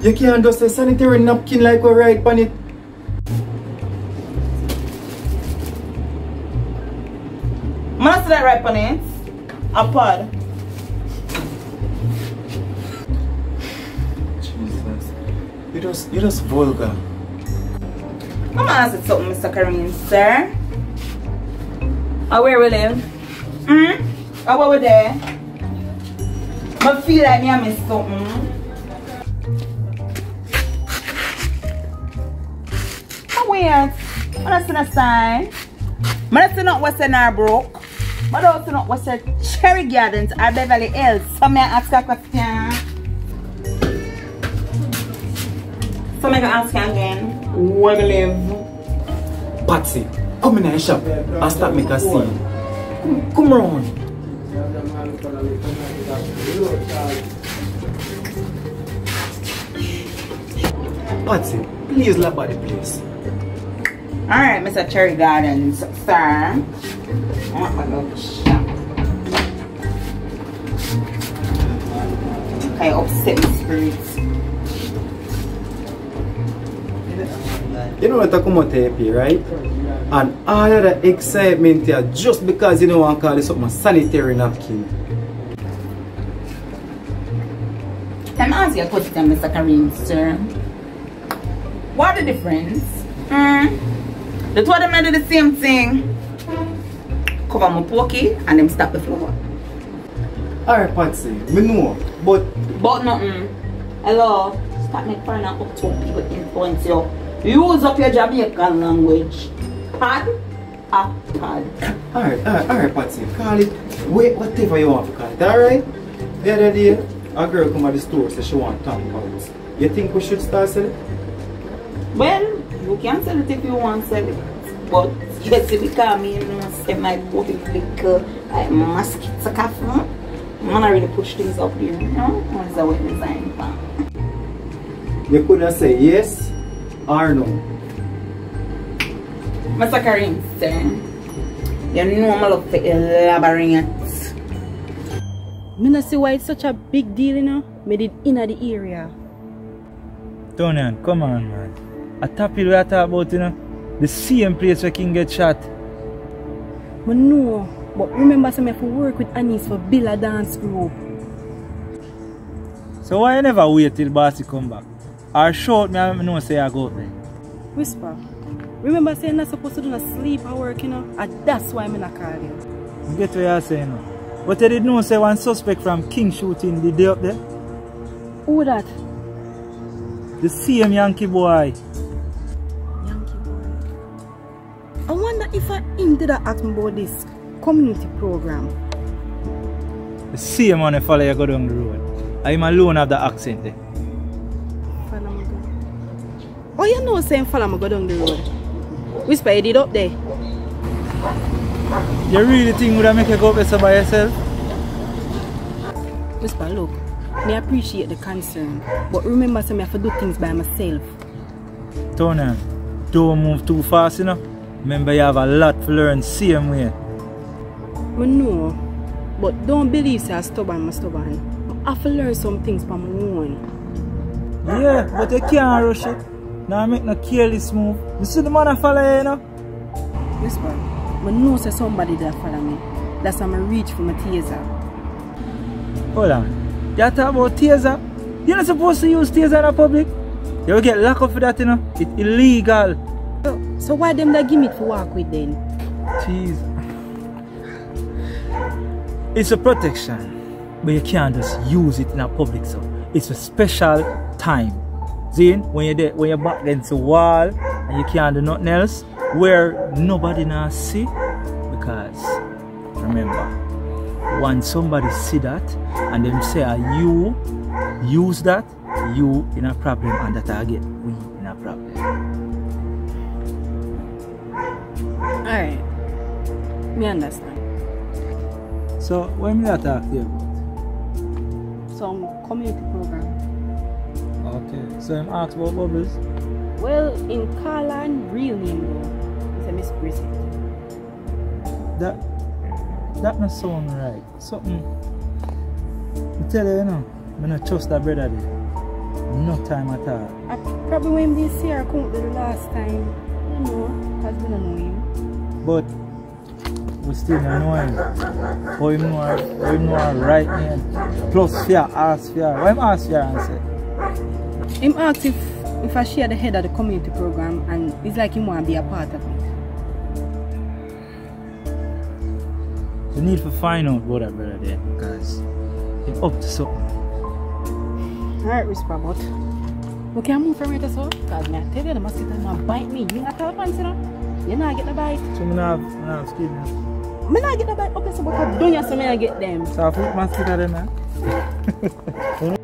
You can't just say sanitary napkin like we write on it. Must that right on it? A pod. Jesus. You just, you just vulgar. Come on, ask something, Mr. Kareem, sir. Or where we live? Hmm? Or where we there? But feel like me I miss something. Weird. I don't see no sign. I don't see not Arbrook. But I don't see not Western Cherry Gardens or Beverly Hills. So I ask a question? So I ask you again? Where we live? Patsy, come in the shop and start make a scene. Come, come round. Patsy, please love about the place. Alright, Mr. Cherry Gardens, sir. I want my little shop. Okay, upset my spirits. You know what I come out here, right? And all of the excitement here just because you know I call this something a sanitary napkin. Can I ask you a question, Mr. Kareem, sir? What the difference? Hmm? The two of them do the same thing. Cover my pokey and them stop the floor. Alright, Patsy, me know, but But nothing. Hello? Stop making fun of up to people influence you. Use up your Jamaican language. Pad? A pad. alright, alright, alright, Patsy, call it wait, whatever you want to call it, alright? The other day, a girl come at the store say she want tampons. You think we should start selling? Well, you can sell it if you want to sell it. But you see, because me, you know, say my body liquor, uh, like mosquitoes, a cough, no? Man, I really push things up here, you know? What is the way design plan? You could have say yes or no. Mr. Kareem, sir, you know I'm love for elaborate. Me not see why it's such a big deal, you know. Made it in the area. Tonian, come on, man. A top hill we are talking about, you know. The same place where King get shot. But no, but remember some have to work with Anis for Billa Dance Group. So why you never wait till Bossy come back? Or shout me and know say I go out there. Whisper. Remember saying not supposed to do no sleep or work, you know? And that's why I'm not call you. You get what you're saying. But you did know say one suspect from King shooting the day up there? Who that? The same Yankee boy. I wonder if I him did I ask me about this community program. The same one that follow you go down the road. I'm alone have the accent there. Follow me go. Oh, you know saying follow me go down the road. Whisper, you did up there. You really think would I make you go up there by yourself? Whisper, look. Me appreciate the concern. But remember say me have to do things by myself. Tony, don't move too fast, you know. Remember you have a lot to learn same way. I know. But don't believe say I'm stubborn, I'm stubborn. I have to learn some things from my own. Yeah, but you can't rush it. Now I make no careless move. You see the man I follow you, you know? Whisper. I know say somebody that follow me. That's why I reach for my taser. Hold on. You talk about taser? You're not supposed to use taser in the public. You will get locked up for that, you know. It's illegal. So, why them that give me to walk with then? Jeez. It's a protection. But you can't just use it in a public so. It's a special time. See, when you're there, when you're back against the wall and you can't do nothing else, where nobody now see, because remember, once somebody see that and them say "Ah, you use that, you in a problem and that get we Alright. Me understand. So when me that talk to you about? Some community program. Okay. So I'm asked about bubbles. Well, in Carlan, real name though, it's a Miss Brisset. That that not sound right. Something I tell you, you know, I not trust that brother there. No time at all. I probably when this year come the last time. You know, because we don't know him. But we still don't know him. How him know her, how him know right name. Plus fear, ask fear. Why him ask fear and say? Him asked if if I share the head of the community program and it's like him want to be a part of it. You need to find out about that brother there because he's up to something. Alright, whisper, but we can I move from here to so because me I tell you the mosquito not bite me. Me not tell fancy no. You not get the bite. So I'm not have, I have skin. Me not get the bite up so but don't you so me I get them. So I put mosquito there now.